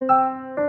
Música